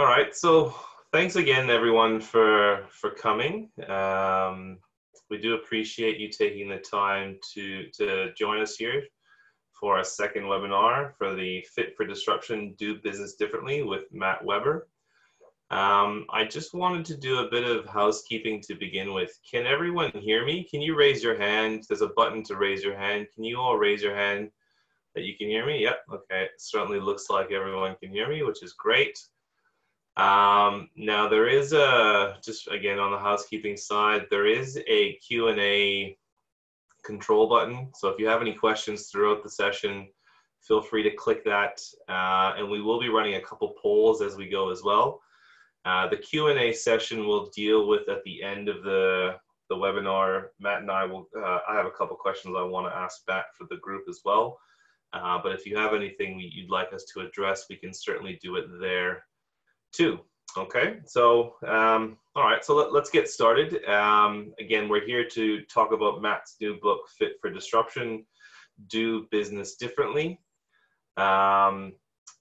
All right. So thanks again, everyone, for for coming. Um, we do appreciate you taking the time to to join us here for our second webinar for the Fit for Disruption: Do Business Differently with Matt Webber. Um, I just wanted to do a bit of housekeeping to begin with. Can everyone hear me? Can you raise your hand? There's a button to raise your hand. Can you all raise your hand that you can hear me? Yep. Okay. It certainly looks like everyone can hear me, which is great. Um, now there is a, just again on the housekeeping side, there is a Q&A control button. So if you have any questions throughout the session, feel free to click that. Uh, and we will be running a couple polls as we go as well. Uh, the Q&A session will deal with at the end of the, the webinar. Matt and I will, uh, I have a couple questions I want to ask back for the group as well. Uh, but if you have anything you'd like us to address, we can certainly do it there too. Okay, so um, all right, so let, us get started. Um, again, we're here to talk about Matt's new book, Fit for Disruption: Do Business Differently. Um,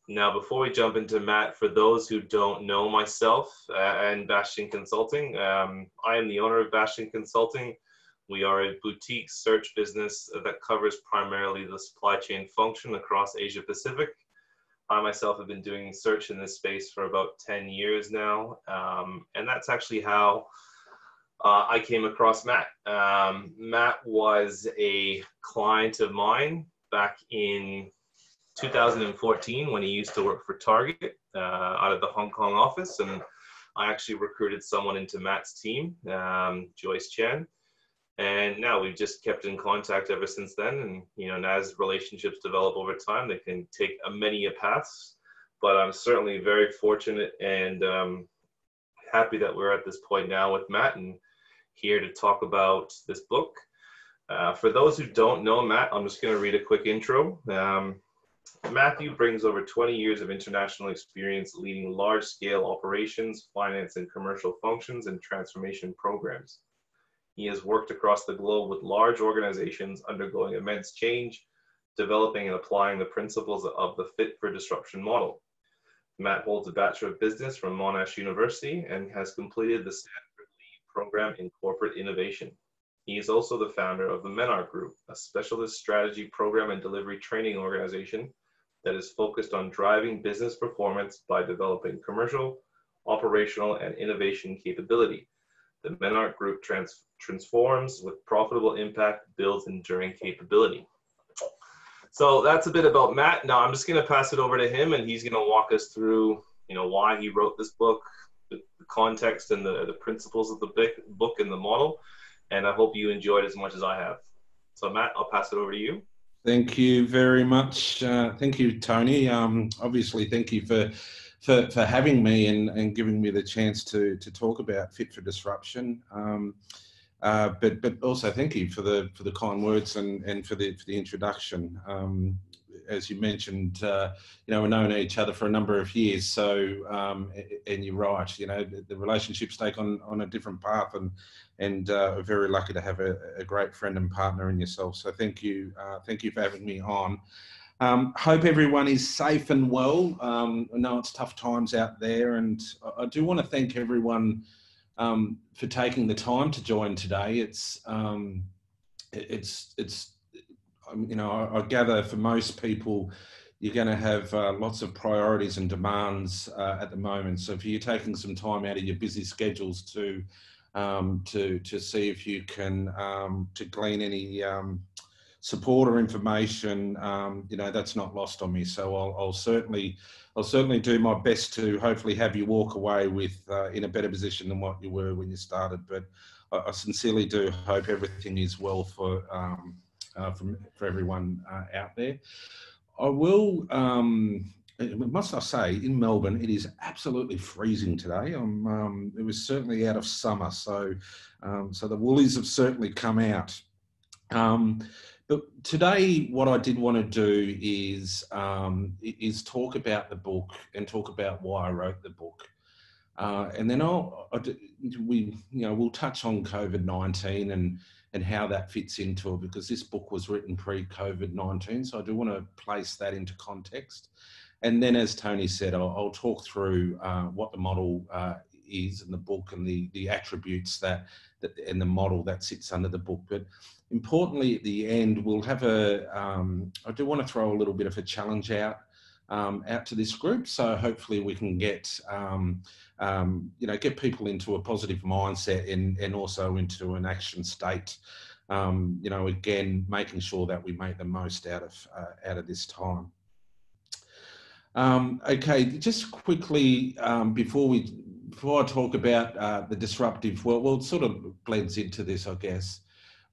now, before we jump into Matt, for those who don't know myself uh, and Bastian Consulting, um, I am the owner of Bastian Consulting. We are a boutique search business that covers primarily the supply chain function across Asia Pacific. I myself have been doing search in this space for about 10 years now. Um, and that's actually how uh, I came across Matt. Um, Matt was a client of mine back in 2014 when he used to work for Target uh, out of the Hong Kong office. And I actually recruited someone into Matt's team, um, Joyce Chen and now we've just kept in contact ever since then. And you know as relationships develop over time they can take a many a paths. But i'm certainly very fortunate and um, happy that we're at this point now with matt and here to talk about this book. Uh, for those who don't know matt i'm just going to read a quick intro. Um, matthew brings over 20 years of international experience leading large scale operations finance and commercial functions and transformation programs he has worked across the globe with large organizations undergoing immense change, developing and applying the principles of the Fit for Disruption model. Matt holds a Bachelor of Business from Monash University and has completed the Stanford Lead Program in Corporate Innovation. He is also the founder of the Menard Group, a specialist strategy program and delivery training organization that is focused on driving business performance by developing commercial, operational, and innovation capability the Menard Group trans transforms with profitable impact, builds enduring capability. So that's a bit about Matt. Now I'm just going to pass it over to him, and he's going to walk us through, you know, why he wrote this book, the, the context and the, the principles of the book and the model. And I hope you enjoyed as much as I have. So Matt, I'll pass it over to you. Thank you very much. Uh, thank you, Tony. Um, obviously, thank you for for, for having me and, and giving me the chance to, to talk about Fit for Disruption. Um, uh, but but also thank you for the for the kind words and, and for the for the introduction. Um, as you mentioned, uh, you know, we've known each other for a number of years. So, um, and you're right. You know, the, relationships take on on a different path, and and uh, we're very lucky to have a, a, great friend and partner in yourself. So, thank you, uh, thank you for having me on. Um, hope everyone is safe and well. Um, I know it's tough times out there, and I do want to thank everyone um, for taking the time to join today. It's um, it's it's um, you know I, I, gather for most people you're going to have uh, lots of priorities and demands uh, at the moment. So if you're taking some time out of your busy schedules to um, to to see if you can to glean any support or information, um, you know, that's not lost on me. So I'll, I'll, certainly, I'll certainly do my best to hopefully have you walk away with uh, in a better position than what you were when you started. But I, I sincerely do hope everything is well for um, uh, for, for everyone uh, out there. I will. Um, must I say, in Melbourne, it is absolutely freezing today. Um, it was certainly out of summer, so um, so the woolies have certainly come out. Um, but today, what I did want to do is um, is talk about the book and talk about why I wrote the book, uh, and then I'll, I'll, we you know we'll touch on COVID nineteen and and how that fits into it because this book was written pre COVID nineteen, so I do want to place that into context. and then, as Tony said, I'll, I'll talk through uh, what the model uh, is in the book and the the attributes that that in the model that sits under the book. But importantly, at the end, we'll have a. Um, I do want to throw a little bit of a challenge out um, out to this group. So hopefully we can get um, um, you know get people into a positive mindset and and also into an action state. Um, you know, again, making sure that we make the most out of uh, out of this time. Um, okay, just quickly before we before I talk about uh, the disruptive, well, well, it sort of blends into this, I guess.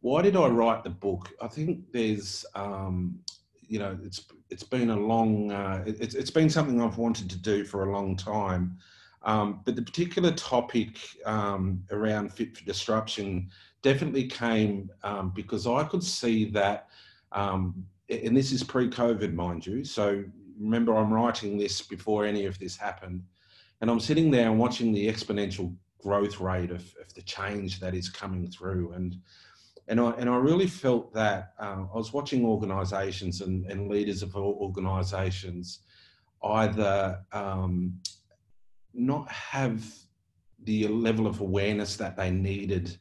Why did I write the book? I think there's um, you know, it's it's been a long, uh, it's it's been something I've wanted to do for a long time. Um, but the particular topic um, around fit for disruption definitely came um, because I could see that, um, and this is pre-COVID, mind you. So remember, I'm writing this before any of this happened, and I'm sitting there and watching the exponential growth rate of, of the change that is coming through, and and I, and I really felt that uh, I was watching organisations and, and leaders of organisations either um, not have the level of awareness that they needed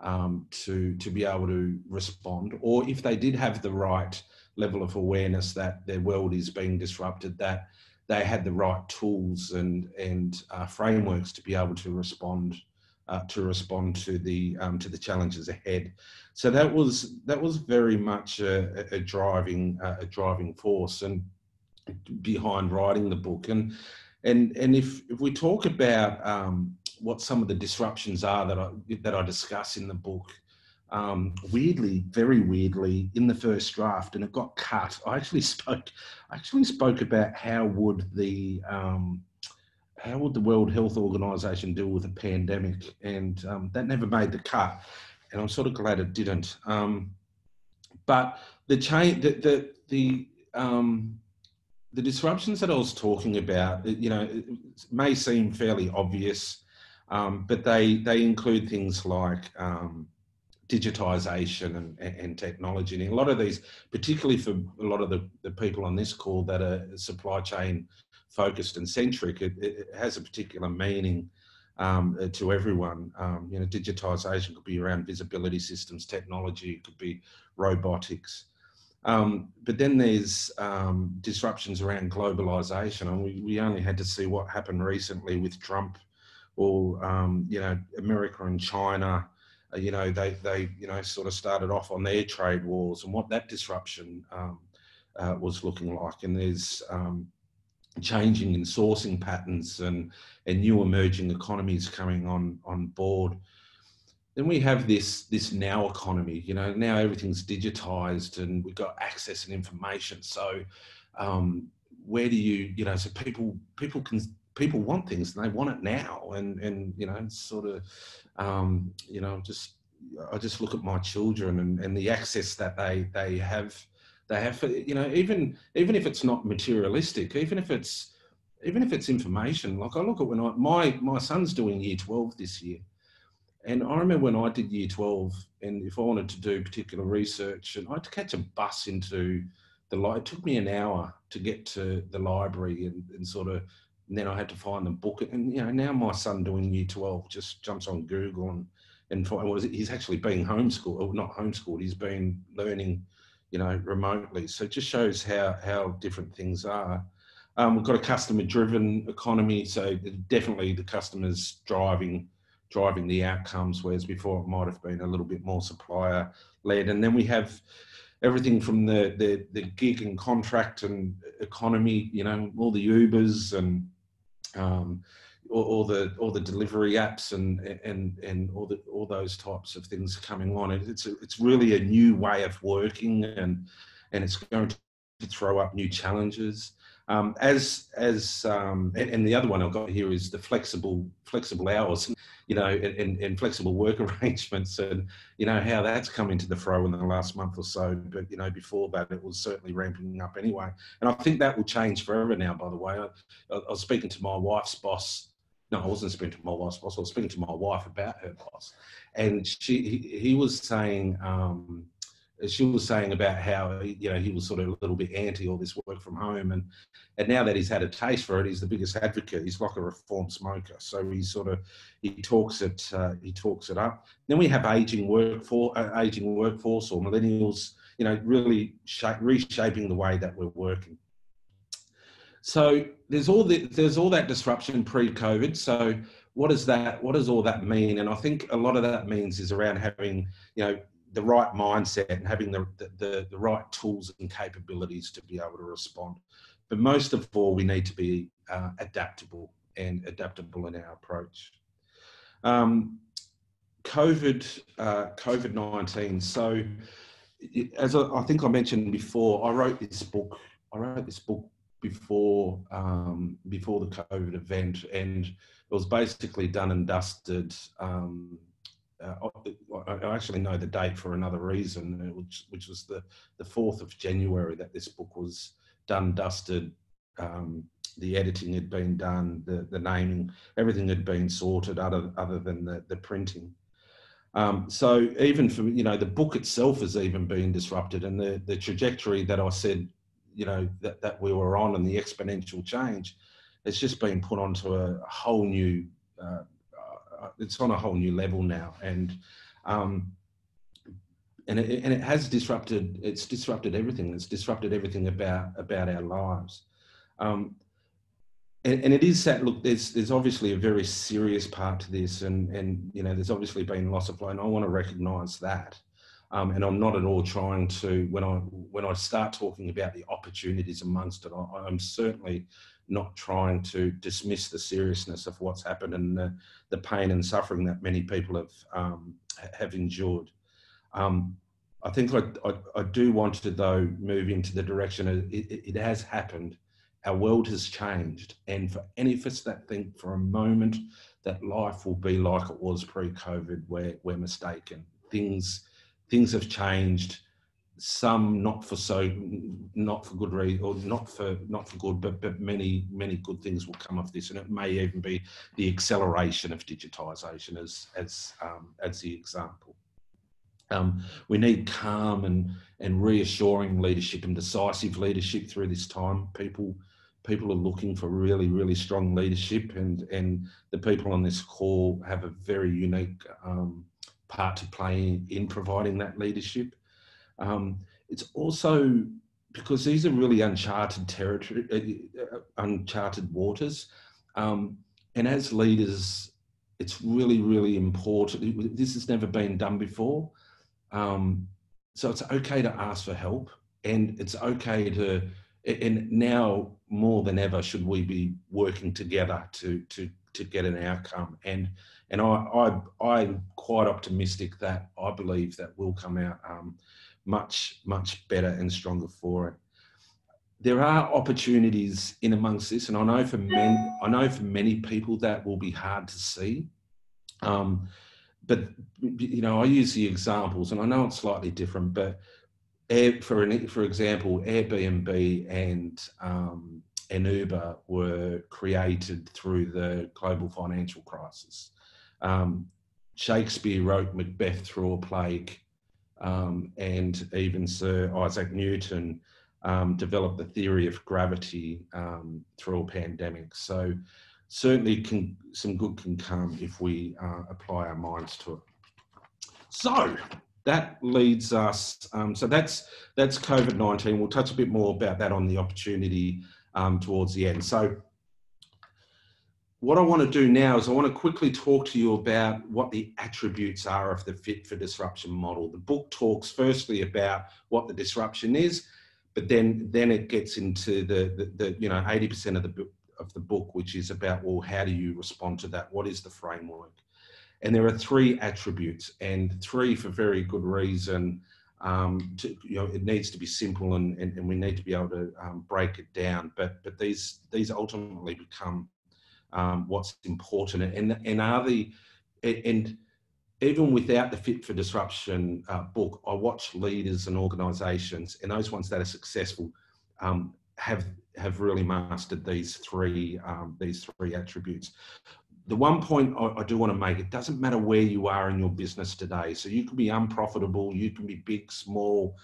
um, to to be able to respond, or if they did have the right level of awareness that their world is being disrupted, that they had the right tools and and uh, frameworks to be able to respond uh, to respond to the um, to the challenges ahead. So that was that was very much a, a driving uh, a driving force and behind writing the book. And and and if if we talk about um, what some of the disruptions are that I that I discuss in the book. Um, weirdly, very weirdly, in the first draft, and it got cut. I actually spoke, I actually spoke about how would the um, how would the World Health Organization deal with a pandemic? And um, that never made the cut. And I'm sort of glad it didn't. Um, but the change, the, the, the, um, the disruptions that I was talking about, you know, may seem fairly obvious, um, but they, they include things like um, digitization and, and, technology. And a lot of these, particularly for a lot of the, the people on this call that are supply chain focused and centric, it, it has a particular meaning um, uh, to everyone. Um, you know, digitization could be around visibility systems, technology, it could be robotics. Um, but then there's um, disruptions around globalization, and we, we only had to see what happened recently with Trump, or um, you know, America and China. Uh, you know, they they you know sort of started off on their trade wars, and what that disruption um, uh, was looking like. And there's changing in sourcing patterns and, and new emerging economies coming on, on board. Then we have this, this now economy, you know, now everything's digitized and we've got access and information. So um, where do you, you know, so people, people can, people want things and they want it now. And, and, you know, sort of, um, you know, just, I just look at my children and, and the access that they, they have they have you know even even if it's not materialistic even if it's even if it's information like i look at when i my my son's doing year 12 this year. And i remember when i did year 12 and if i wanted to do particular research and i had to catch a bus into the it took me an hour to get to the library and, and sort of and then i had to find the book and you know now my son doing year 12 just jumps on google and and find, well, he's actually being homeschooled or not homeschooled he's been learning you know, remotely. So it just shows how how different things are. Um, we've got a customer-driven economy, so definitely the customers driving driving the outcomes, whereas before it might have been a little bit more supplier-led. And then we have everything from the, the the gig and contract and economy, you know, all the Ubers and um, all, all, the all the delivery apps and and and all the all those types of things coming on. It's a, it's really a new way of working, and and it's going to throw up new challenges. Um, as as um, and, and, the other one I've got here is the flexible flexible hours, you know, and, and, flexible work arrangements, and you know how that's come into the fro in the last month or so. But you know, before that, it was certainly ramping up anyway, and I think that will change forever now. By the way, I, I was speaking to my wife's boss no, I wasn't speaking to my wife's boss. I was speaking to my wife about her boss, and she he, he was saying um, she was saying about how you know he was sort of a little bit anti all this work from home, and and now that he's had a taste for it, he's the biggest advocate. He's like a reformed smoker, so he sort of he talks it uh, he talks it up. Then we have aging workforce, uh, aging workforce or millennials, you know, really reshaping the way that we're working. So there's all the, there's all that disruption pre-COVID. So what does that what does all that mean? And I think a lot of that means is around having you know the right mindset and having the, the, the right tools and capabilities to be able to respond. But most of all, we need to be uh, adaptable and adaptable in our approach. Um, COVID, uh, COVID nineteen. So, as I, I, think I mentioned before, I wrote this book. I wrote this book before um, before the COVID event, and it was basically done and dusted um, uh, I actually know the date for another reason, uh, which which was the the fourth of January that this book was done, dusted. Um, the editing had been done, the the naming, everything had been sorted, other other than the the printing. Um, so even for you know the book itself has even been disrupted, and the the trajectory that I said you know that that we were on and the exponential change, it's just been put onto a whole new uh, uh, it's on a whole new level now, and um, and it, and it has disrupted. It's disrupted everything. It's disrupted everything about about our lives. Um, and, and, it is that look. There's there's obviously a very serious part to this, and and you know there's obviously been loss of life and I want to recognise that. Um, and I'm not at all trying to when I when I start talking about the opportunities amongst it. I, I'm certainly not trying to dismiss the seriousness of what's happened and the, the pain and suffering that many people have um, have endured. Um, I think I, I, I, do want to though move into the direction of it, it, has happened. Our world has changed, and for any of us that think for a moment that life will be like it was pre-COVID, we're, we're mistaken. Things things have changed some not for so not for good reason or not for not for good but but many many good things will come of this. And it may even be the acceleration of digitization as as um, as the example. Um, we need calm and and reassuring leadership and decisive leadership through this time. People people are looking for really really strong leadership and and the people on this call have a very unique um, part to play in providing that leadership um, it's also because these are really uncharted territory, uh, uh, uncharted waters. Um, and as leaders, it's really, really important. This has never been done before. Um, so it's okay to ask for help and it's okay to, and now more than ever, should we be working together to, to, to get an outcome. And, and I, I, I'm quite optimistic that I believe that will come out um, much, much better and stronger for it. There are opportunities in amongst this, and I know for men, I know for many people that will be hard to see. Um, but you know, I use the examples, and I know it's slightly different. But Air, for an, for example, Airbnb and um, and Uber were created through the global financial crisis. Um, Shakespeare wrote Macbeth through a plague um, and even Sir Isaac Newton um, developed the theory of gravity um, through a pandemic. So certainly can, some good can come if we uh, apply our minds to it. So that leads us, um, so that's, that's COVID-19. We'll touch a bit more about that on the opportunity um, towards the end. So what I want to do now is I want to quickly talk to you about what the attributes are of the fit for disruption model. The book talks firstly about what the disruption is, but then then it gets into the the, the you know 80% of the of the book, which is about well, how do you respond to that? What is the framework? And there are three attributes, and three for very good reason. Um, to, you know, it needs to be simple, and, and, and we need to be able to um, break it down. But but these these ultimately become um, what's important, and and are the and even without the Fit for Disruption uh, book, I watch leaders and organisations, and those ones that are successful um, have have really mastered these three um, these three attributes. the one point I, do want to make, it doesn't matter where you are in your business today. So you can be unprofitable, you can be big, small,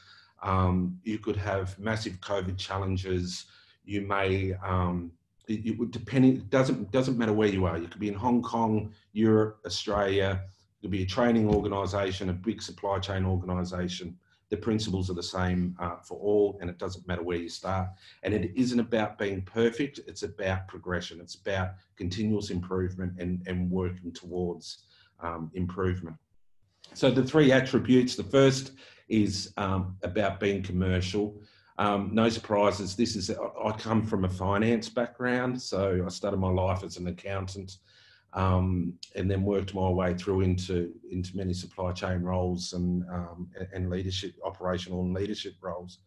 um, you could have massive COVID challenges. You may, um, it, would depend, it doesn't, doesn't matter where you are. You could be in Hong Kong, Europe, Australia, it could be a training organization, a big supply chain organization. The principles are the same uh, for all and it doesn't matter where you start. And it isn't about being perfect. It's about progression. It's about continuous improvement and, and working towards um, improvement. So the three attributes the first is um, about being commercial um, no surprises this is i come from a finance background so i started my life as an accountant um, and then worked my way through into into many supply chain roles and um, and leadership, operational and leadership roles.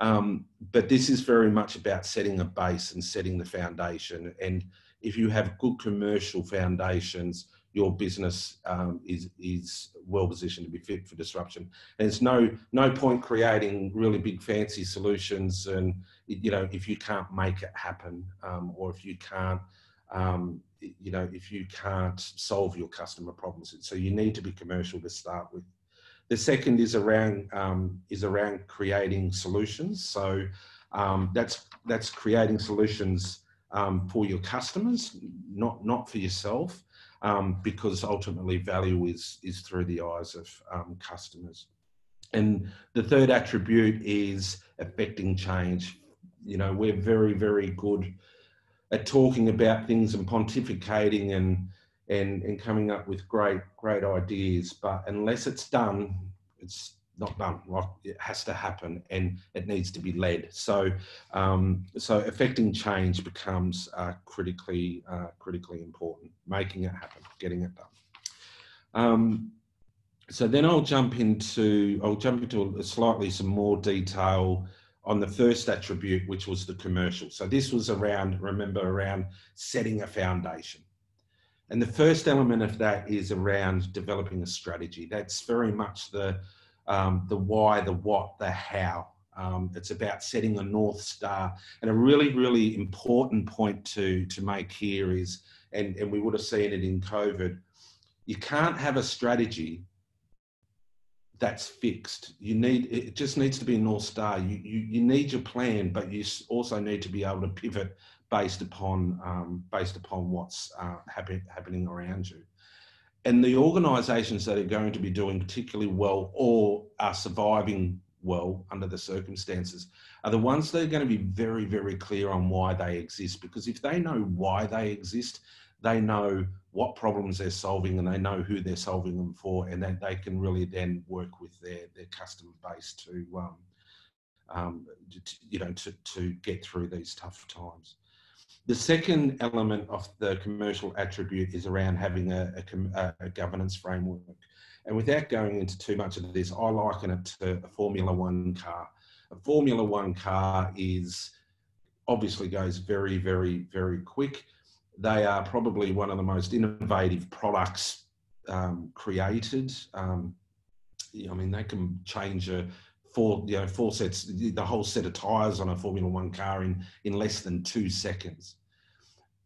Um, but this is very much about setting a base and setting the foundation. And if you have good commercial foundations, your business um, is is well positioned to be fit for disruption. And there's no no point creating really big fancy solutions, and you know if you can't make it happen, um, or if you can't um, you know, if you can't solve your customer problems. So you need to be commercial to start with. The second is around um, is around creating solutions. So um, that's that's creating solutions um, for your customers, not not for yourself, um, because ultimately value is is through the eyes of um, customers. And the third attribute is affecting change. You know, we're very very good at talking about things and pontificating and and and coming up with great great ideas but unless it's done it's not done it has to happen and it needs to be led so um, so affecting change becomes uh, critically uh, critically important making it happen getting it done um, so then I'll jump into I'll jump into a slightly some more detail on the first attribute, which was the commercial. So this was around, remember, around setting a foundation. And the first element of that is around developing a strategy. That's very much the, um, the why, the what, the how. Um, it's about setting a North Star. And a really, really important point to, to make here is, and, and we would have seen it in COVID, you can't have a strategy that's fixed. You need it just needs to be a north star. You you, you need your plan, but you also need to be able to pivot based upon um, based upon what's uh, happen, happening around you. And the organisations that are going to be doing particularly well or are surviving well under the circumstances are the ones that are going to be very very clear on why they exist. Because if they know why they exist, they know what problems they're solving and they know who they're solving them for and then they can really then work with their, their customer base to, um, um, to, you know, to, to get through these tough times. The second element of the commercial attribute is around having a, a, a, governance framework. And without going into too much of this, I liken it to a Formula One car. A Formula One car is obviously goes very, very, very quick they are probably one of the most innovative products um, created. Um, I mean, they can change a four, you know, four sets, the whole set of tires on a Formula One car in, in less than two seconds.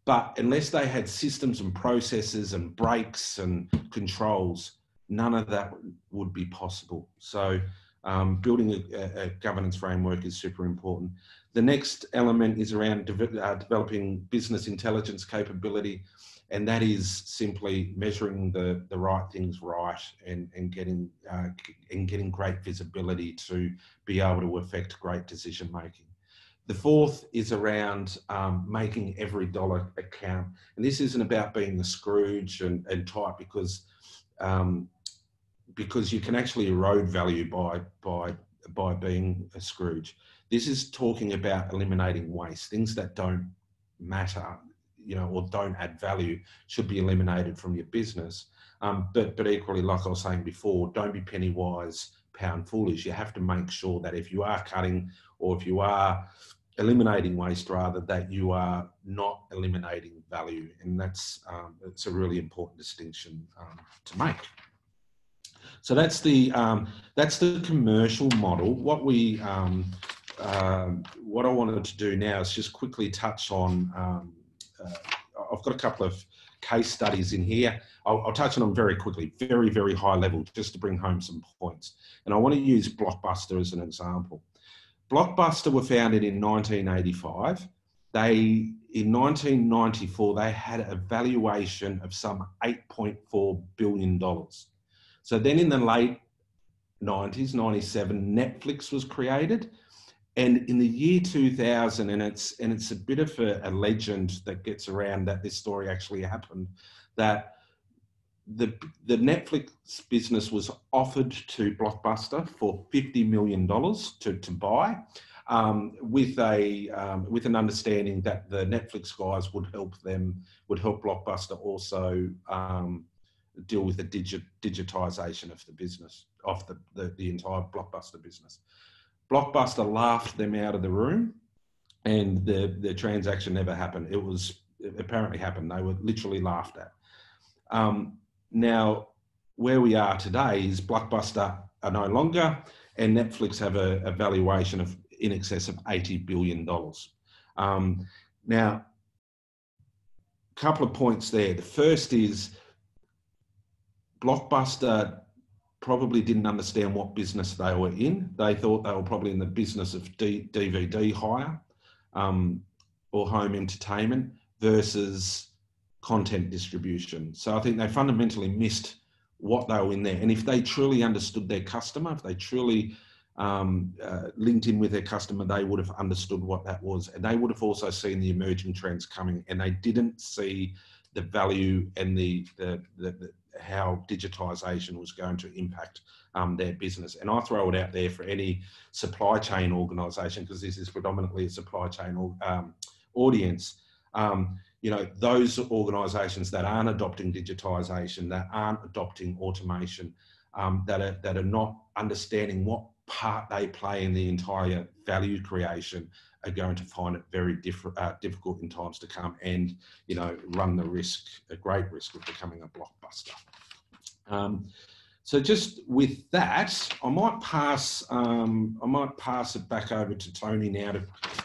But unless they had systems and processes and brakes and controls, none of that would be possible. So um, building a, a, governance framework is super important. The next element is around de uh, developing business intelligence capability, and that is simply measuring the, the right things right and, and getting uh, and getting great visibility to be able to affect great decision making. The fourth is around um, making every dollar account, and this isn't about being the Scrooge and, and type because um, because you can actually erode value by by by being a Scrooge. This is talking about eliminating waste, things that don't matter, you know, or don't add value should be eliminated from your business. Um, but but equally, like I was saying before, don't be penny wise, pound foolish. You have to make sure that if you are cutting or if you are eliminating waste, rather that you are not eliminating value, and that's um, it's a really important distinction um, to make. So that's the um, that's the commercial model. What we uh, what I wanted to do now is just quickly touch on. Um, uh, I've got a couple of case studies in here. I'll, I'll, touch on them very quickly, very, very high level, just to bring home some points. And I want to use Blockbuster as an example. Blockbuster were founded in 1985. They, in 1994, they had a valuation of some $8.4 billion. So then in the late 90s, 97, Netflix was created. And in the year 2000, and it's, and it's a bit of a, a legend that gets around that this story actually happened, that the, the Netflix business was offered to Blockbuster for $50 million to, to buy. Um, with a um, with an understanding that the Netflix guys would help them would help Blockbuster also um, deal with the digit, digitization of the business, of the, the, the entire Blockbuster business. Blockbuster laughed them out of the room and the, the transaction never happened. It was it apparently happened. They were literally laughed at. Um, now, where we are today is Blockbuster are no longer, and Netflix have a, a valuation of in excess of $80 billion. Um, now, a couple of points there. The first is Blockbuster probably didn't understand what business they were in. They thought they were probably in the business of D- DVD hire um, or home entertainment versus content distribution. So I think they fundamentally missed what they were in there. And if they truly understood their customer, if they truly um, uh, linked in with their customer, they would have understood what that was. And they would have also seen the emerging trends coming. And they didn't see the value and the, the, the, the how digitization was going to impact um, their business. And I throw it out there for any supply chain organization, because this is predominantly a supply chain um, audience. Um, you know, those organizations that aren't adopting digitization, that aren't adopting automation, um, that, are, that are not understanding what part they play in the entire value creation are going to find it very uh, difficult in times to come and, you know, run the risk, a great risk of becoming a blockbuster. Um, so just with that, I might pass um, I might pass it back over to Tony now to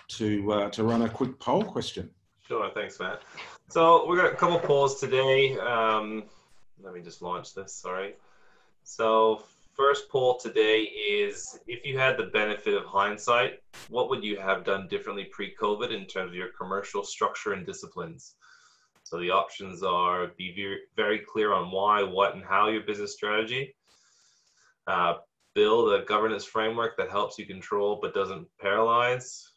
to, uh, to run a quick poll question. Sure, thanks, Matt. So we've got a couple polls today. Um, let me just launch this. Sorry. So first poll today is if you had the benefit of hindsight, what would you have done differently pre-COVID in terms of your commercial structure and disciplines? So the options are be very, clear on why, what, and how your business strategy. Uh, build a governance framework that helps you control but doesn't paralyze.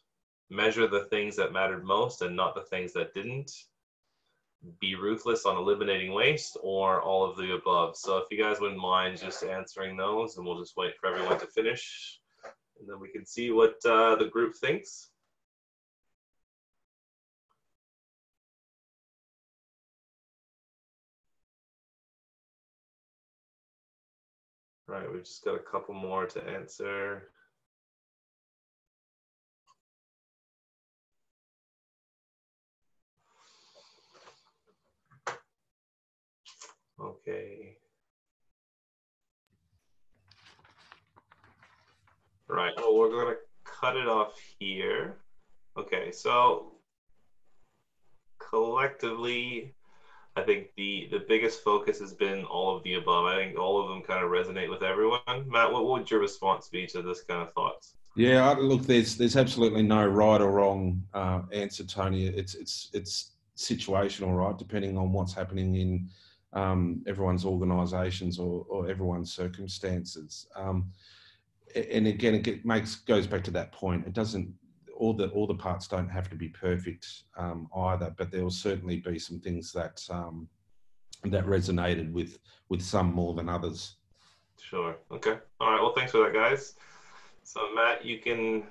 Measure the things that mattered most and not the things that didn't be ruthless on eliminating waste or all of the above. So if you guys wouldn't mind just answering those and we'll just wait for everyone to finish and then we can see what uh, the group thinks. Right, we've just got a couple more to answer. Okay. Right, well, we're going to cut it off here. Okay, so collectively, I think the the biggest focus has been all of the above. I think all of them kind of resonate with everyone. Matt, what would your response be to this kind of thoughts? Yeah, look, there's there's absolutely no right or wrong uh, answer, Tony. It's it's it's situational, right? Depending on what's happening in um, everyone's organisations or, or, everyone's circumstances. Um, and again, it makes goes back to that point. It doesn't all the all the parts don't have to be perfect um, either, but there will certainly be some things that um, that resonated with with some more than others. Sure. Okay. All right. Well, thanks for that, guys. So Matt, you can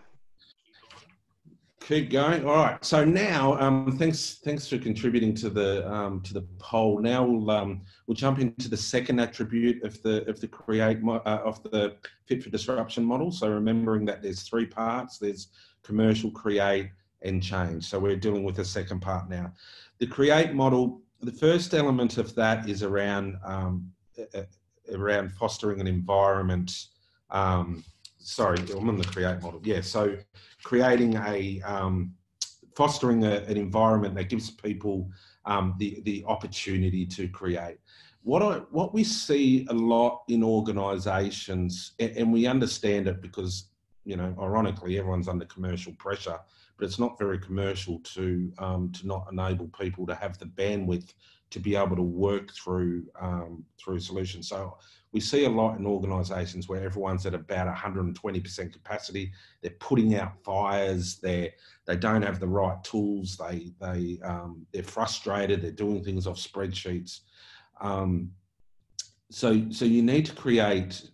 keep going. All right. So now, um, thanks thanks for contributing to the um, to the poll. Now we'll um, we'll jump into the second attribute of the of the create uh, of the fit for disruption model. So remembering that there's three parts. There's commercial, create, and change. So we're dealing with the second part now. The create model. The first element of that is around um, around fostering an environment. Sorry, I'm on the create model. Yeah. So creating a um, fostering a, an environment that gives people um, the the opportunity to create. What I what we see a lot in organisations, and, and we understand it because you know, ironically, everyone's under commercial pressure, but it's not very commercial to um, to not enable people to have the bandwidth to be able to work through um, through solutions. So we see a lot in organisations where everyone's at about 120% capacity. They're putting out fires. They they don't have the right tools. They they um, they're frustrated. They're doing things off spreadsheets. Um, so so you need to create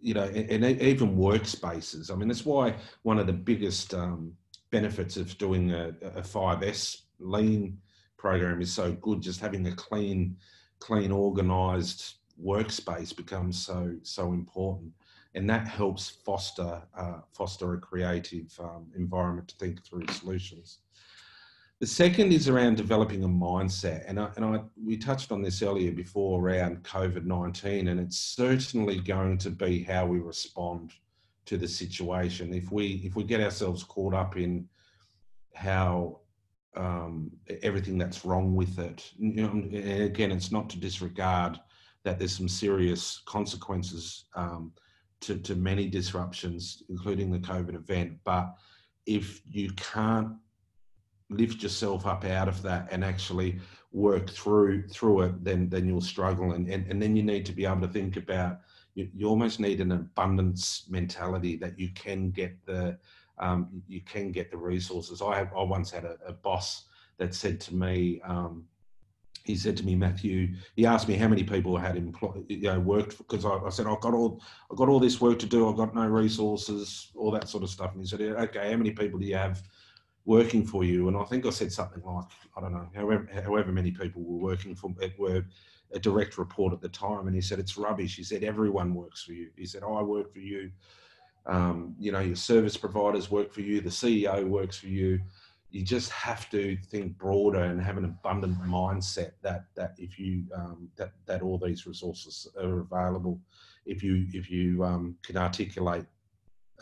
you know, and, even workspaces. I mean, that's why one of the biggest um, benefits of doing a, a 5S lean program is so good. Just having a clean, clean, organised workspace becomes so so important, and that helps foster uh, foster a creative um, environment to think through solutions. The second is around developing a mindset, and I, and I we touched on this earlier before around COVID nineteen, and it's certainly going to be how we respond to the situation. If we if we get ourselves caught up in how um, everything that's wrong with it, you know, again, it's not to disregard that there's some serious consequences um, to to many disruptions, including the COVID event, but if you can't lift yourself up out of that and actually work through through it, then then you'll struggle. And and, and then you need to be able to think about you, you almost need an abundance mentality that you can get the um, you can get the resources. I have I once had a, a boss that said to me. Um, he said to me, Matthew, he asked me how many people had employed, you know, worked because I, I, said, I've got all, I've got all this work to do. I've got no resources, all that sort of stuff. And he said, okay, how many people do you have working for you. And I think I said something like, I don't know, however, however many people were working for, were a direct report at the time. And he said, it's rubbish. He said, everyone works for you. He said, I work for you. Um, you know, your service providers work for you. The CEO works for you. You just have to think broader and have an abundant mindset that that if you um, that that all these resources are available, if you if you um, can articulate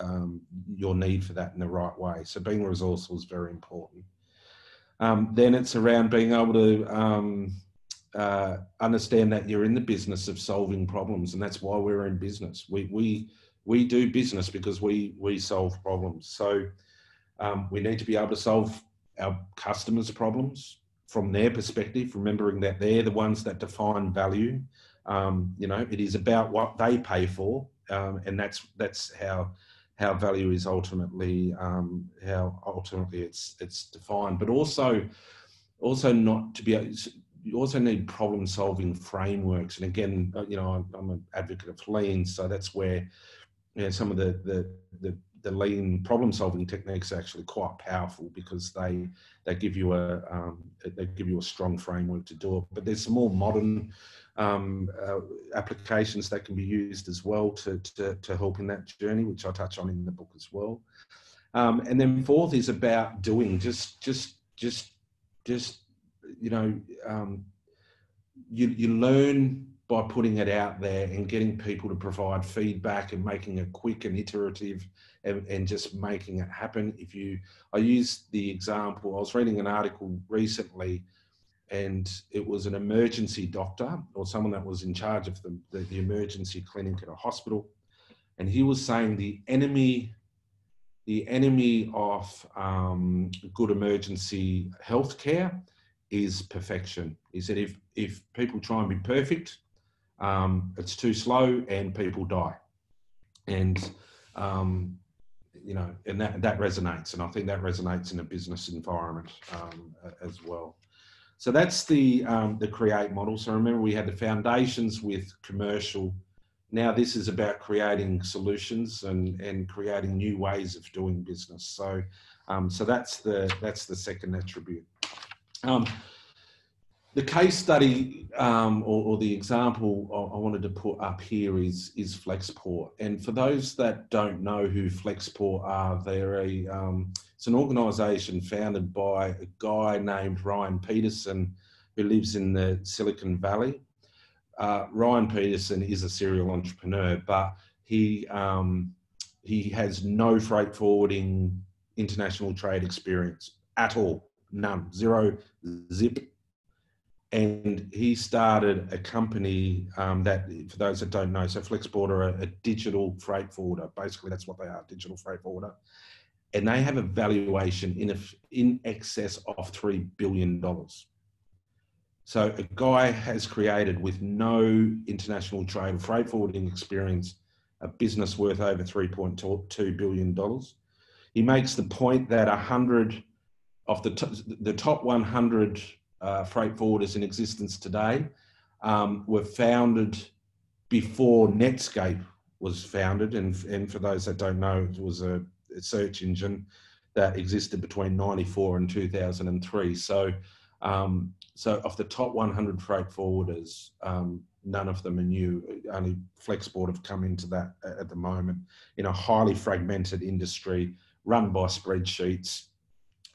um, your need for that in the right way. So being resourceful is very important. Um, then it's around being able to um, uh, understand that you're in the business of solving problems, and that's why we're in business. We we we do business because we we solve problems. So um, we need to be able to solve our customers' problems from their perspective, remembering that they're the ones that define value. Um, you know, it is about what they pay for, um, and that's that's how how value is ultimately um, how ultimately it's it's defined, but also also not to be you also need problem solving frameworks. And again, uh, you know, I'm, an advocate of lean, so that's where you know, some of the, the the the lean problem solving techniques are actually quite powerful because they they give you a um, they give you a strong framework to do it. But there's some more modern um, uh, applications that can be used as well to, to, to, help in that journey, which I touch on in the book as well. Um, and then fourth is about doing, just, just, just, just, you know, um, you, you learn by putting it out there and getting people to provide feedback and making it quick and iterative and, and, just making it happen. If you, I used the example, I was reading an article recently and it was an emergency doctor or someone that was in charge of the, the, the emergency clinic at a hospital. And he was saying the enemy, the enemy of um, good emergency healthcare is perfection. He said if, if people try and be perfect, um, it's too slow and people die. And um, you know, and that that resonates, and I think that resonates in a business environment um, as well. So that's the um, the create model. So remember, we had the foundations with commercial. Now this is about creating solutions and and creating new ways of doing business. So um, so that's the that's the second attribute. The case study um, or, or, the example I wanted to put up here is is Flexport. And for those that don't know who Flexport are, they're a um, it's an organisation founded by a guy named Ryan Peterson who lives in the Silicon Valley. Uh, Ryan Peterson is a serial entrepreneur, but he um, he has no freight forwarding international trade experience at all, none, zero, zip and he started a company um, that, for those that don't know, so Flexport are a, a, digital freight forwarder. Basically, that's what they are, digital freight forwarder. And they have a valuation in, a, in excess of $3 billion. So a guy has created with no international trade or freight forwarding experience, a business worth over $3.2 billion. He makes the point that 100 of the, the top 100 uh, freight forwarders in existence today um, were founded before Netscape was founded. And, and for those that don't know, it was a, a search engine that existed between 94 and 2003. So, um, so of the top 100 freight forwarders, um, none of them are new. Only Flexport have come into that at the moment in a highly fragmented industry run by spreadsheets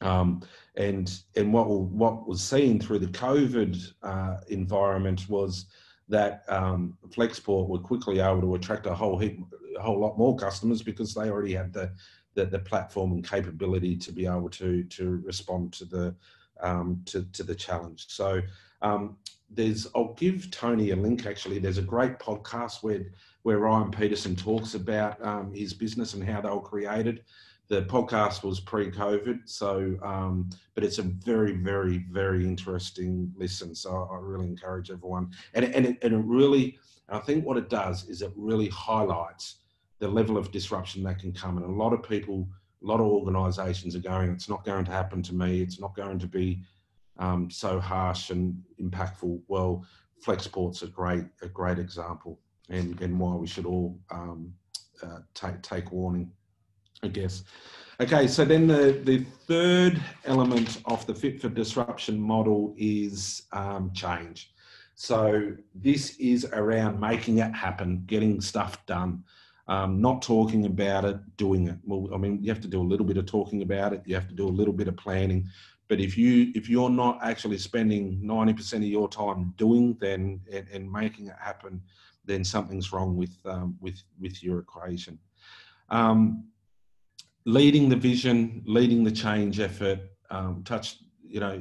um, and and what what was seen through the COVID uh, environment was that um, Flexport were quickly able to attract a whole heap, a whole lot more customers because they already had the, the, the platform and capability to be able to to respond to the um, to to the challenge. So um, there's I'll give Tony a link. Actually, there's a great podcast where where Ryan Peterson talks about um, his business and how they were created the podcast was pre-COVID, so um, but it's a very, very, very interesting listen. So I really encourage everyone, and and it, and it really, I think what it does is it really highlights the level of disruption that can come, and a lot of people, a lot of organisations are going, it's not going to happen to me, it's not going to be um, so harsh and impactful. Well, Flexport's a great a great example, and and why we should all um, uh, take take warning. I guess. Okay, so then the, the third element of the fit for disruption model is um, change. So this is around making it happen, getting stuff done, um, not talking about it, doing it. Well, I mean, you have to do a little bit of talking about it. You have to do a little bit of planning. But if you if you're not actually spending 90% of your time doing then and, and making it happen, then something's wrong with um, with with your equation. Um, leading the vision, leading the change effort, um, touch, you know,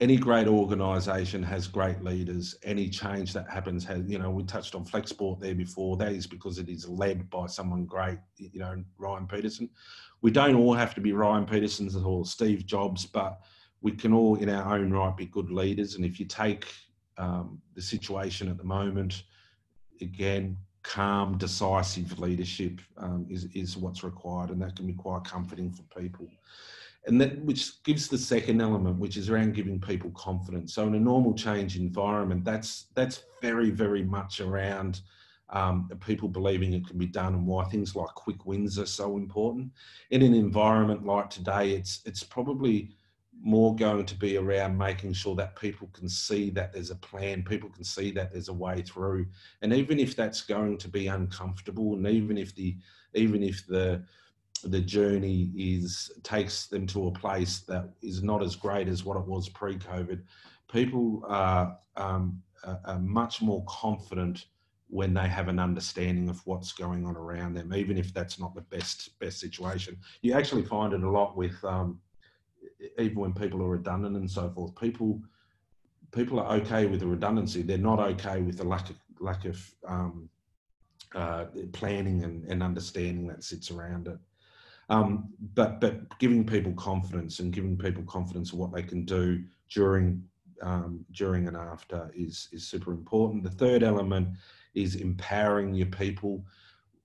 any great organization has great leaders. Any change that happens has, you know, we touched on Flexport there before. That is because it is led by someone great, you know, Ryan Peterson. We don't all have to be Ryan Petersons or Steve Jobs, but we can all, in our own right, be good leaders. And if you take um, the situation at the moment, again, calm, decisive leadership um, is, is what's required, and that can be quite comforting for people. And that which gives the second element, which is around giving people confidence. So in a normal change environment, that's that's very very much around um, people believing it can be done, and why things like quick wins are so important. In an environment like today, it's it's probably more going to be around making sure that people can see that there's a plan, people can see that there's a way through. And even if that's going to be uncomfortable, and even if the even if the the journey is takes them to a place that is not as great as what it was pre-COVID, people are, um, are much more confident when they have an understanding of what's going on around them, even if that's not the best best situation. You actually find it a lot with um, even when people are redundant and so forth, people people are okay with the redundancy. They're not okay with the lack of lack of um, uh, planning and, and, understanding that sits around it. Um, but but giving people confidence and giving people confidence of what they can do during um, during and after is is super important. The third element is empowering your people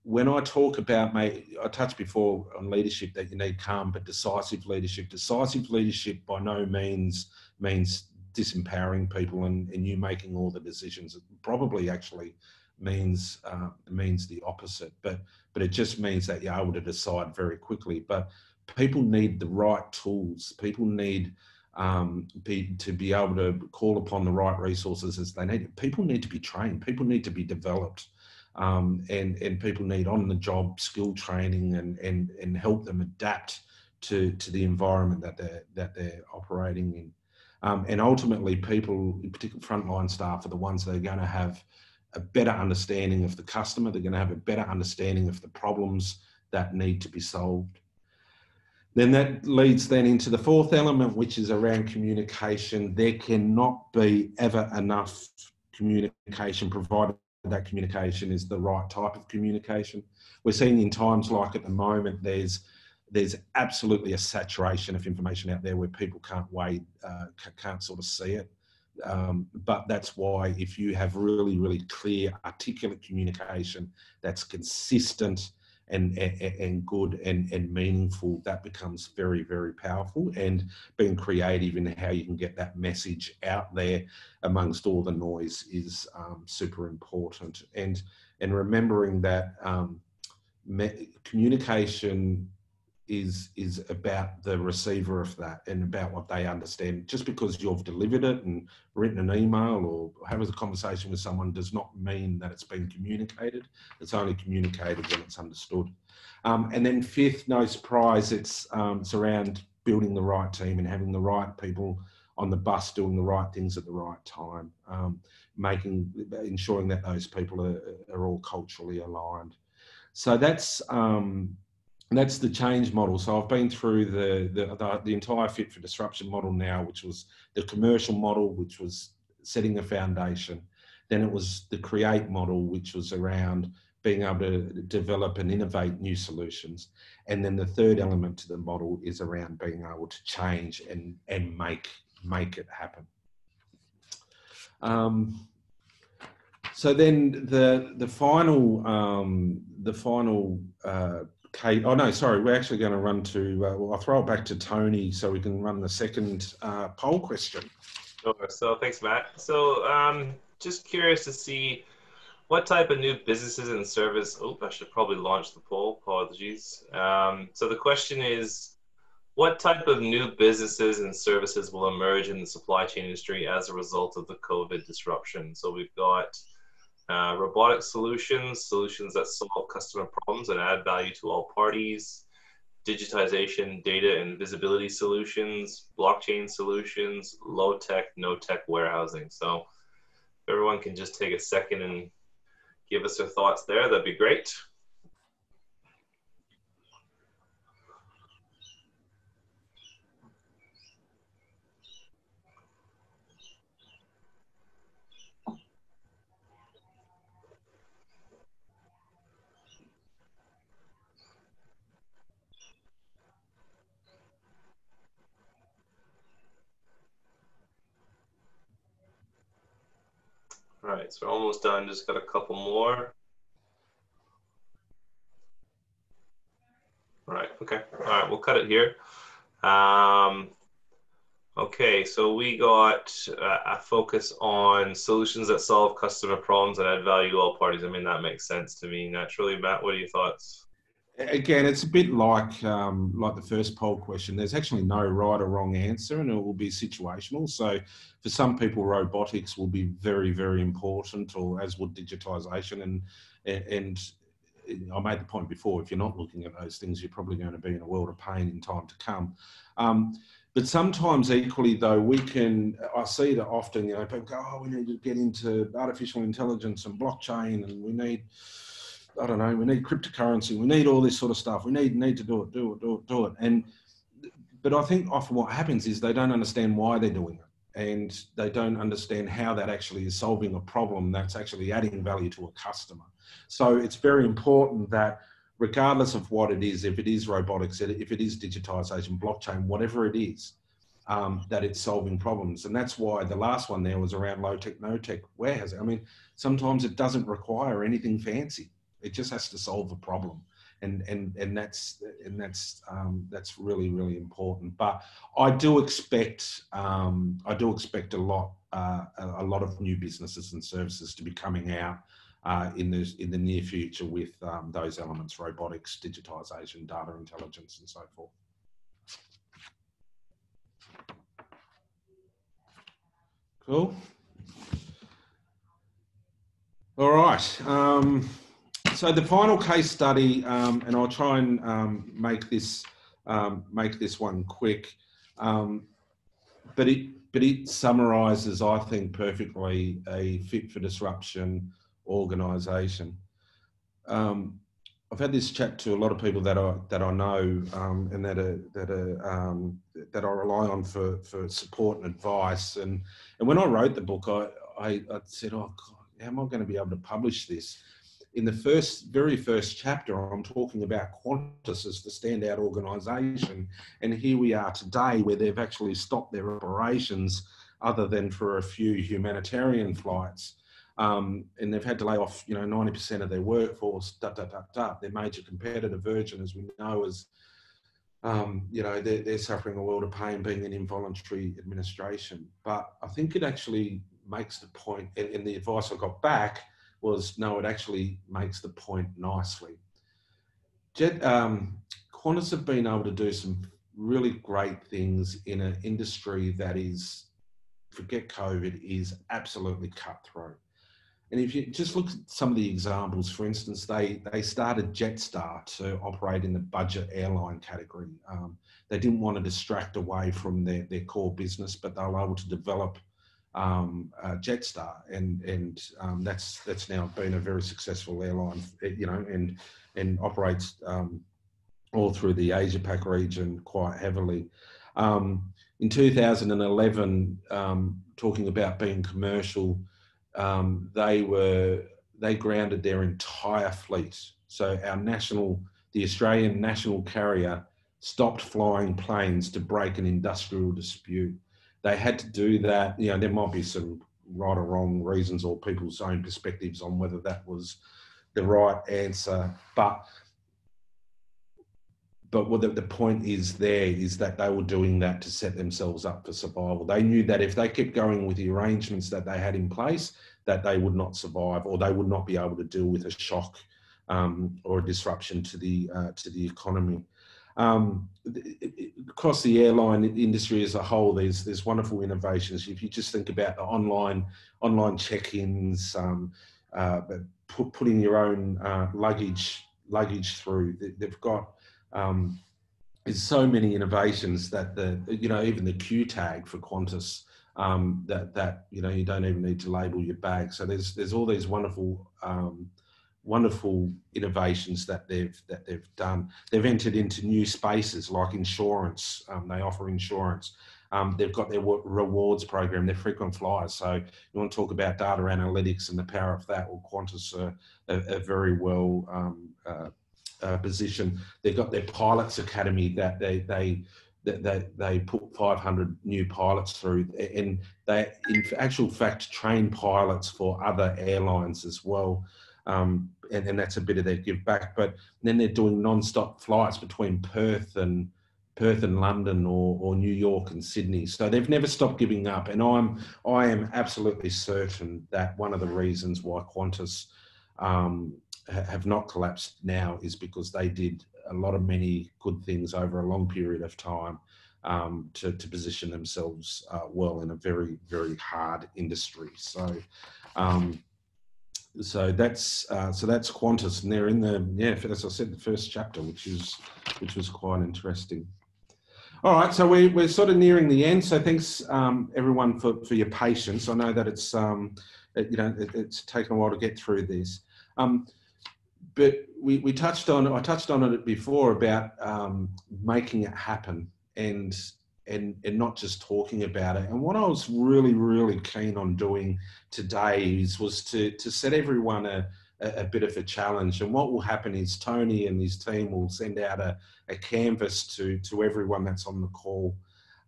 when I talk about, mate, I touched before on leadership that you need calm but decisive leadership. Decisive leadership by no means means disempowering people and, and you making all the decisions. It probably actually means uh, means the opposite. But but it just means that you're able to decide very quickly. But people need the right tools. People need um, be, to be able to call upon the right resources as they need. People need to be trained. People need to be developed um, and and people need on the job skill training and and and help them adapt to to the environment that they're that they're operating in. Um, and ultimately, people, in particular frontline staff, are the ones that are going to have a better understanding of the customer. They're going to have a better understanding of the problems that need to be solved. then that leads then into the fourth element, which is around communication. There cannot be ever enough communication provided that communication is the right type of communication. We're seeing in times like at the moment, there's there's absolutely a saturation of information out there where people can't wait, uh, can't sort of see it. Um, but that's why if you have really, really clear, articulate communication that's consistent and, and, and good and, and meaningful, that becomes very, very powerful. And being creative in how you can get that message out there amongst all the noise is um, super important. And, and remembering that um, communication is is about the receiver of that and about what they understand. Just because you've delivered it and written an email or having a conversation with someone does not mean that it's been communicated. It's only communicated when it's understood. Um, and then fifth, no surprise, it's um, it's around building the right team and having the right people on the bus doing the right things at the right time, um, making ensuring that those people are, are all culturally aligned. So that's um, that's the change model. So I've been through the, the, the, the, entire fit for disruption model now, which was the commercial model, which was setting the foundation. Then it was the create model, which was around being able to develop and innovate new solutions. And then the third element to the model is around being able to change and, and make, make it happen. Um, so then the the final um, the final uh, Kate. Oh no, sorry. We're actually going to run to. Uh, well, I'll throw it back to Tony so we can run the second uh, poll question. Sure. So thanks, Matt. So um, just curious to see what type of new businesses and service. Oh, I should probably launch the poll. Apologies. Um, so the question is, what type of new businesses and services will emerge in the supply chain industry as a result of the COVID disruption? So we've got uh, robotic solutions, solutions that solve customer problems and add value to all parties, digitization, data and visibility solutions, blockchain solutions, low tech, no tech warehousing. So if everyone can just take a second and give us their thoughts there, that'd be great. All right, so we're almost done. Just got a couple more. All right, okay. All right, we'll cut it here. Um, okay, so we got uh, a focus on solutions that solve customer problems and add value to all parties. I mean, that makes sense to me naturally. Matt, what are your thoughts? Again, it's a bit like um, like the first poll question. There's actually no right or wrong answer, and it will be situational. So, for some people, robotics will be very, very important, or as would digitization. And and I made the point before: if you're not looking at those things, you're probably going to be in a world of pain in time to come. Um, but sometimes, equally though, we can. I see that often. You know, people go, "Oh, we need to get into artificial intelligence and blockchain, and we need." I don't know, we need cryptocurrency, we need all this sort of stuff. We need need to do it, do it, do it, do it. And but I think often what happens is they don't understand why they're doing it, and they don't understand how that actually is solving a problem that's actually adding value to a customer. So it's very important that regardless of what it is, if it is robotics, if it is digitization, blockchain, whatever it is, um, that it's solving problems. And that's why the last one there was around low tech, no tech warehousing. I mean, sometimes it doesn't require anything fancy. It just has to solve a problem, and and and that's and that's um, that's really really important. But I do expect um, I do expect a lot uh, a lot of new businesses and services to be coming out. Uh, in the in the near future, with um, those elements, robotics, digitization, data intelligence, and so forth. Cool. All right. Um, so the final case study, um, and I'll try and um, make this um, make this one quick, um, but it but it summarises, I think, perfectly a fit for disruption organisation. Um, I've had this chat to a lot of people that I that I know um, and that are that are that I rely on for for support and advice. And and when I wrote the book, I I, I said, oh God, how am I going to be able to publish this? In the first, very first chapter, I'm talking about Qantas as the standout organisation, and here we are today, where they've actually stopped their operations, other than for a few humanitarian flights. Um, and they've had to lay off, you know, 90% of their workforce. Da, da, da, da. Their major competitor, Virgin, as we know, is, um, you know, they're, they're suffering a world of pain being an involuntary administration. But I think it actually makes the point, and, and the advice I got back was, no, it actually makes the point nicely. Jet, um, Qantas have been able to do some really great things in an industry that is, forget COVID, is absolutely cutthroat. And if you just look at some of the examples, for instance, they, they started Jetstar to operate in the budget airline category. Um, they didn't want to distract away from their, their core business, but they were able to develop um, uh, Jetstar, and and um, that's that's now been a very successful airline, you know, and and operates um, all through the Asia Pac region quite heavily. Um, in 2011, um, talking about being commercial, um, they were they grounded their entire fleet. So our national, the Australian national carrier, stopped flying planes to break an industrial dispute they had to do that. You know, there might be some right or wrong reasons or people's own perspectives on whether that was the right answer, but but what the, the point is there is that they were doing that to set themselves up for survival. They knew that if they kept going with the arrangements that they had in place, that they would not survive or they would not be able to deal with a shock um, or a disruption to the uh, to the economy. Um, across the airline industry as a whole, there's there's wonderful innovations. If you just think about the online online check-ins, um, uh, put, putting your own uh, luggage luggage through, they've got um, there's so many innovations that the you know even the Q tag for Qantas um, that that you know you don't even need to label your bag. So there's there's all these wonderful um, wonderful innovations that they've that they've done. They've entered into new spaces like insurance. Um, they offer insurance. Um, they've got their rewards program, their frequent flyers. So you want to talk about data analytics and the power of that. Well, Qantas are, are, are very well um, uh, uh, positioned. They've got their pilots academy that they they they, they put 500 new pilots through and they in actual fact train pilots for other airlines as well um, and, and, that's a bit of their give back. But then they're doing non-stop flights between Perth and Perth and London or, or New York and Sydney. So they've never stopped giving up. And I'm I am absolutely certain that one of the reasons why Qantas um, have not collapsed now is because they did a lot of many good things over a long period of time um, to, to position themselves uh, well in a very, very hard industry. So, um, so that's uh, so that's Qantas, and they're in the yeah, as I said, the first chapter, which is which was quite interesting. All right, so we're we're sort of nearing the end. So thanks um, everyone for, for your patience. I know that it's um, it, you know it, it's taken a while to get through this, um, but we, we touched on I touched on it before about um, making it happen and and, and not just talking about it. And what I was really, really keen on doing today is, was to, to set everyone a, a, bit of a challenge. And what will happen is Tony and his team will send out a, a canvas to, to everyone that's on the call.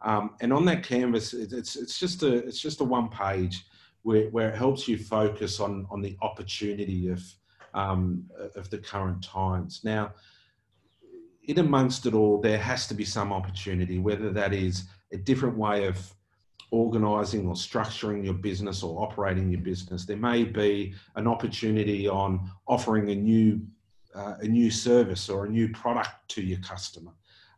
Um, and on that canvas, it's, it's, just a, it's just a one page where, where it helps you focus on, on the opportunity of, um, of the current times. Now, in amongst it all, there has to be some opportunity, whether that is a different way of organizing or structuring your business or operating your business. There may be an opportunity on offering a new uh, a new service or a new product to your customer.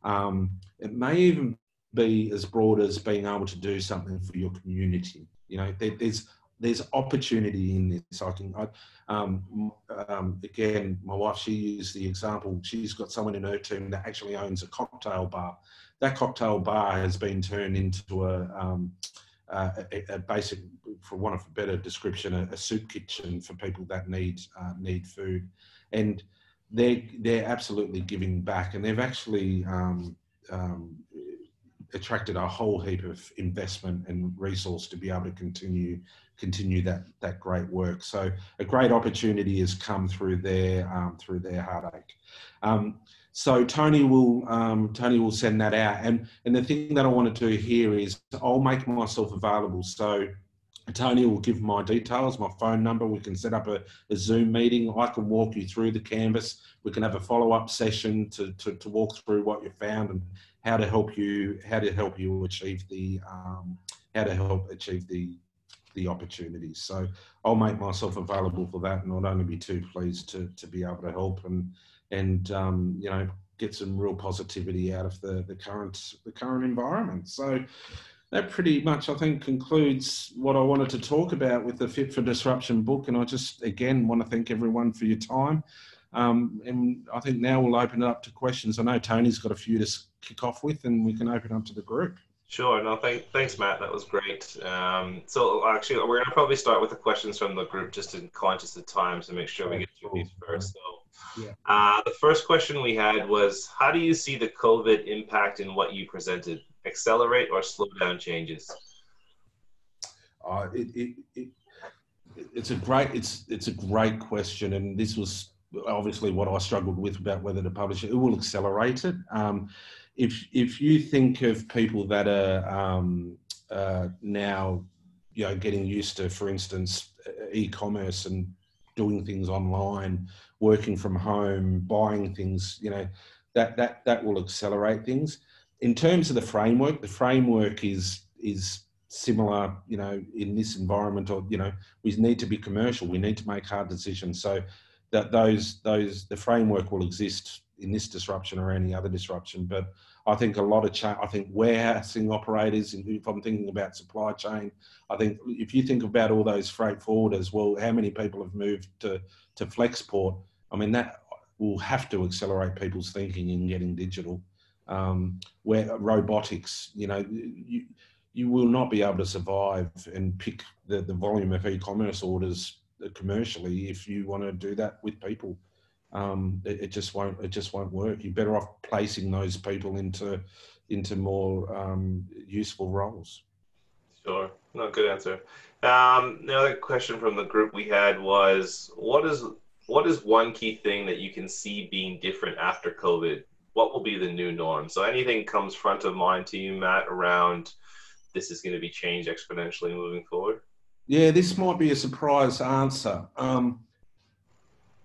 Um, it may even be as broad as being able to do something for your community. You know, there, there's there's opportunity in this. I can, I, um, um, again, my wife, she used the example, she's got someone in her team that actually owns a cocktail bar. That cocktail bar has been turned into a, um, a, a, basic, for want of a better description, a, a soup kitchen for people that need, uh, need food. And they're they're absolutely giving back, and they've actually um, um, attracted a whole heap of investment and resource to be able to continue continue that that great work. So a great opportunity has come through their um, through their heartache. Um, so Tony will um, Tony will send that out, and and the thing that I want to do here is I'll make myself available. So Tony will give my details, my phone number. We can set up a, a, Zoom meeting. I can walk you through the canvas. We can have a follow-up session to, to, to, walk through what you found and how to help you how to help you achieve the um, how to help achieve the the opportunities. So I'll make myself available for that, and I'd only be too pleased to to be able to help and and um, you know get some real positivity out of the the current the current environment. So that pretty much, I think, concludes what I wanted to talk about with the Fit for Disruption book. And I just, again, want to thank everyone for your time. Um, and I think now we'll open it up to questions. I know Tony's got a few to kick off with, and we can open up to the group. Sure. No, thank, thanks, Matt. That was great. Um, so actually, we're going to probably start with the questions from the group, just in conscious of time, to make sure we get through these first. So, uh, the first question we had was, how do you see the COVID impact in what you presented? accelerate or slow down changes? Uh, it, it, it, it's a great it's it's a great question, and this was obviously what I struggled with about whether to publish it. It will accelerate it. Um, if if you think of people that are um, uh, now, you know, getting used to, for instance, e-commerce and doing things online, working from home, buying things, you know, that that that will accelerate things in terms of the framework, the framework is is similar, you know, in this environment, or you know, we need to be commercial. We need to make hard decisions. So that those those the framework will exist in this disruption or any other disruption. But I think a lot of change. I think warehousing operators, if I'm thinking about supply chain, I think if you think about all those freight forwarders, well, how many people have moved to to Flexport? I mean, that will have to accelerate people's thinking in getting digital um, where robotics, you know, you, you will not be able to survive and pick the, the volume of e-commerce orders commercially if you want to do that with people. Um, it, it, just won't it just won't work. You're better off placing those people into into more um, useful roles. Sure, no good answer. Um, the other question from the group we had was, what is what is one key thing that you can see being different after COVID? what will be the new norm? So anything comes front of mind to you, Matt, around this is going to be changed exponentially moving forward? Yeah, this might be a surprise answer. Um,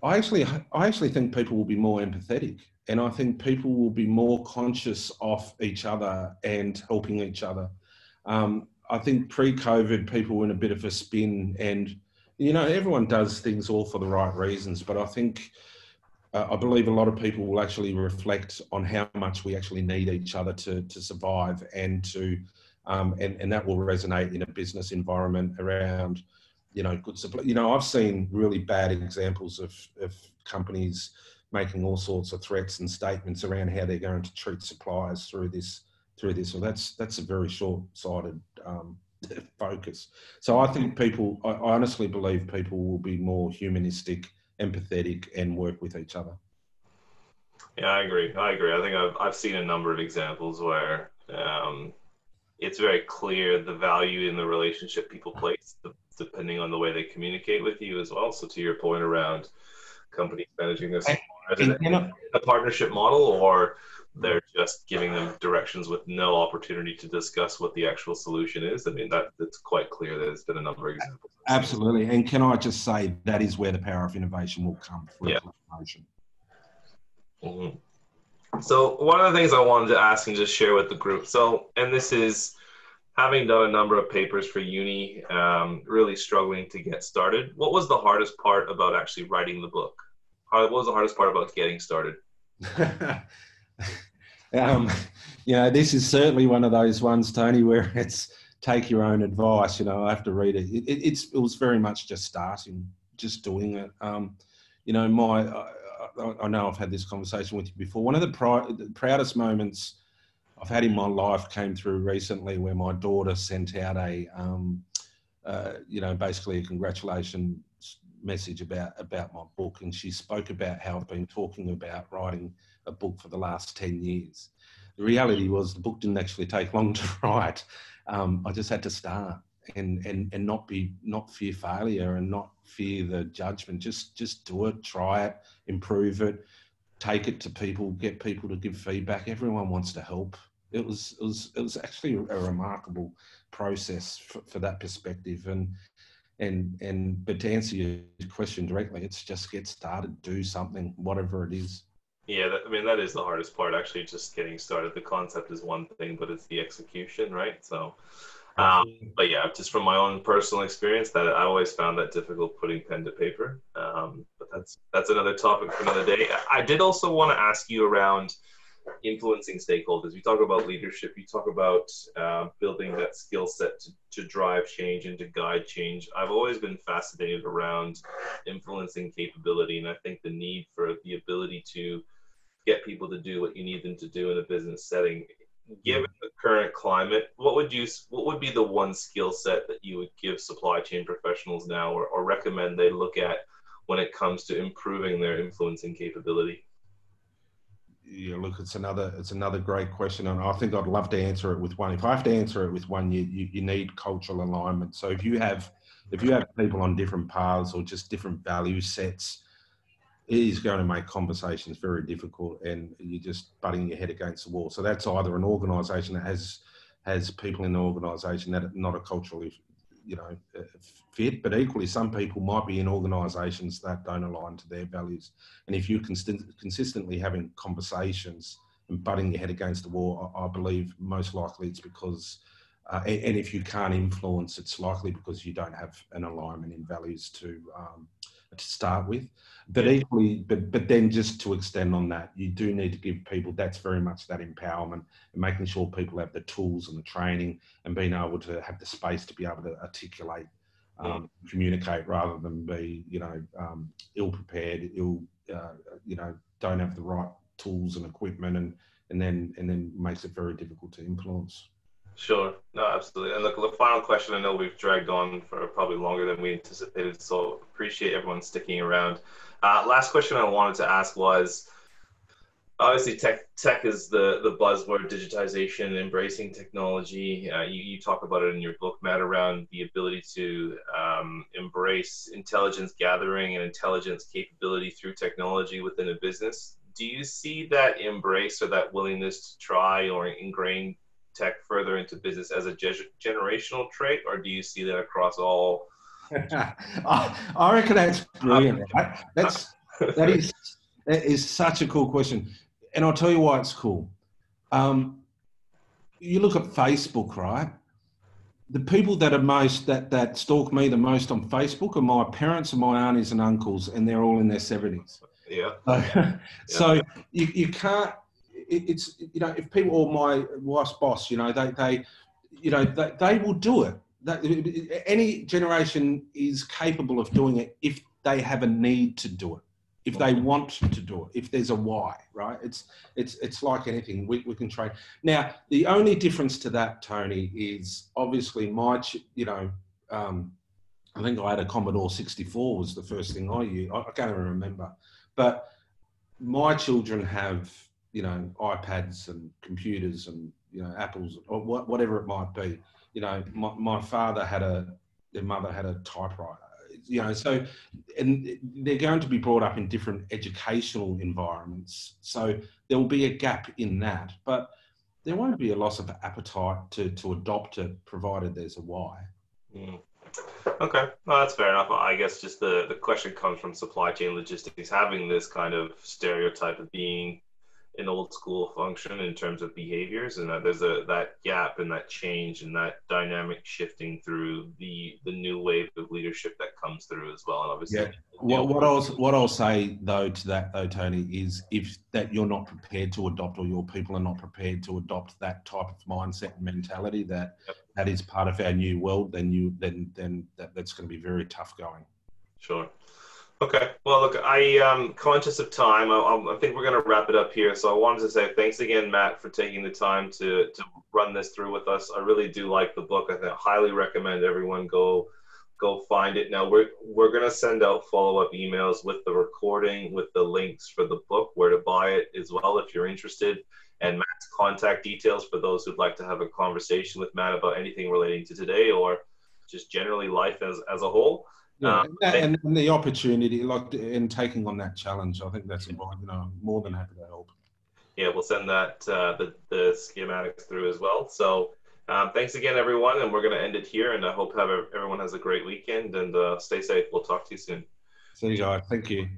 I actually, I actually think people will be more empathetic, and I think people will be more conscious of each other and helping each other. Um, I think pre-COVID, people were in a bit of a spin, and you know, everyone does things all for the right reasons, but I think uh, I believe a lot of people will actually reflect on how much we actually need each other to, to survive and to um, and, and that will resonate in a business environment around you know good supply you know I've seen really bad examples of, of companies making all sorts of threats and statements around how they're going to treat suppliers through this through this so that's that's a very short-sighted um, focus so I think people I honestly believe people will be more humanistic empathetic and work with each other. Yeah, I agree. I agree. I think I've, I've seen a number of examples where um, it's very clear the value in the relationship people place, depending on the way they communicate with you as well. So, to your point around companies managing this a partnership model, or they're just giving them directions with no opportunity to discuss what the actual solution is. I mean, that it's quite clear that there's been a number of examples. Absolutely. And can I just say that is where the power of innovation will come from yeah. Mm-hmm. So one of the things I wanted to ask and just share with the group. So, and this is having done a number of papers for uni, um, really struggling to get started. What was the hardest part about actually writing the book? what was the hardest part about getting started? um, you know, this is certainly one of those ones, Tony, where it's take your own advice. You know, I have to read it. it, it it's it was very much just starting, just doing it. Um, you know, my I, I, know I've had this conversation with you before. One of the, the proudest moments I've had in my life came through recently, where my daughter sent out a, um, uh, you know, basically a congratulations message about about my book, and she spoke about how I've been talking about writing a book for the last ten years. The reality was the book didn't actually take long to write. Um, I just had to start and and and not be not fear failure and not fear the judgment. Just just do it, try it, improve it, take it to people, get people to give feedback. Everyone wants to help. It was it was it was actually a remarkable process for, for that perspective. And and and but to answer your question directly it's just get started do something whatever it is. Yeah that, i mean that is the hardest part. Actually just getting started. The concept is one thing but it's the execution right? So um, but yeah just from my own personal experience that i always found that difficult putting pen to paper. Um, but that's that's another topic for another day. I did also want to ask you around influencing stakeholders. You talk about leadership. You talk about uh, building that skill set to, to drive change and to guide change. I've always been fascinated around influencing capability, and I think the need for the ability to get people to do what you need them to do in a business setting. Given the current climate, what would you what would be the one skill set that you would give supply chain professionals now, or, or recommend they look at when it comes to improving their influencing capability? Yeah, look, it's another it's another great question, and I think I'd love to answer it with one. If I have to answer it with one, you, you, you need cultural alignment. So if you have if you have people on different paths or just different value sets, it is going to make conversations very difficult, and you're just butting your head against the wall. So that's either an organisation that has has people in the organisation that are not a culturally you know uh, fit but equally some people might be in organizations that don't align to their values. And if you're consistently having conversations and butting your head against the wall i, I believe most likely it's because uh, and, and, if you can't influence it's likely because you don't have an alignment in values to um, to start with. But equally, but but then just to extend on that, you do need to give people that's very much that empowerment and making sure people have the tools and the training and being able to have the space to be able to articulate, um, yeah. communicate rather than be you know um, ill prepared, ill uh, you know don't have the right tools and equipment and and then and then makes it very difficult to influence. Sure. No, absolutely. And look, the final question, I know we've dragged on for probably longer than we anticipated, so appreciate everyone sticking around. Uh, last question I wanted to ask was, obviously tech tech is the the buzzword digitization embracing technology uh, you, you talk about it in your book matt around the ability to um, embrace intelligence gathering and intelligence capability through technology within a business do you see that embrace or that willingness to try or ingrain tech further into business as a ge- generational trait, or do you see that across all? I reckon that's brilliant. Right? That's that is that is such a cool question, and I'll tell you why it's cool. Um, you look at Facebook, right? The people that are most that that stalk me the most on Facebook are my parents and my aunties and uncles, and they're all in their seventies. Yeah. So, so you, you can't it, it's you know if people or my wife's boss, you know they they you know they, they will do it. That, any generation is capable of doing it if they have a need to do it if they want to do it if there's a why right? It's it's it's like anything. We, we can train. Now the only difference to that tony is obviously my you know um, i think i had a commodore 64 was the first thing i used i, I can't even remember. But my children have you know iPads and computers and you know apples or whatever it might be. You know, my, my father had a their mother had a typewriter. You know, so and they're going to be brought up in different educational environments. So there will be a gap in that, but there won't be a loss of appetite to to adopt it, provided there's a why. Mm. Okay, well, that's fair enough. I guess just the, the question comes from supply chain logistics having this kind of stereotype of being an old school function in terms of behaviors and that there's a that gap and that change and that dynamic shifting through the the new wave of leadership that comes through as well and obviously yeah. what, what I'll what I'll say though to that though Tony is if that you're not prepared to adopt or your people are not prepared to adopt that type of mindset and mentality that yep. that is part of our new world then you then then that, that's going to be very tough going sure Okay. Well, look, I am um, conscious of time. I, I think we're going to wrap it up here. So I wanted to say thanks again, Matt, for taking the time to, to run this through with us. I really do like the book. I think, highly recommend everyone go go find it. Now we're we're gonna send out follow up emails with the recording, with the links for the book, where to buy it as well if you're interested, and Matt's contact details for those who'd like to have a conversation with Matt about anything relating to today or just generally life as as a whole. Yeah, um, and, and, the opportunity, like in taking on that challenge, I think that's important. You know, more than happy to help. Yeah, we'll send that uh, the the schematics through as well. So um, thanks again, everyone, and we're going to end it here. And I hope have everyone has a great weekend and uh, stay safe. We'll talk to you soon. See you guys. Thank you.